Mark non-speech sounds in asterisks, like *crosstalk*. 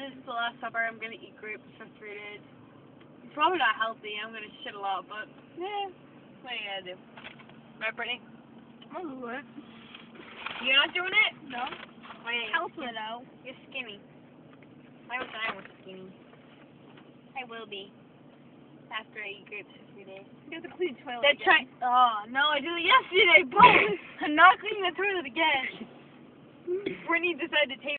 This is the last supper. I'm gonna eat grapes for three days. It's probably not healthy. I'm gonna shit a lot, but yeah, what are you gonna do? Right, Brittany? I'll do it. You're not doing it? No. Why are you Healthy though. You're skinny. I wish I was skinny. I will be. After I eat grapes for three days. You have to clean the toilet That again. Try Oh no, I did it yesterday. *laughs* Boom! I'm not cleaning the toilet again. *laughs* Brittany decided to tape.